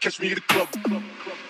Catch me at the club. club, club.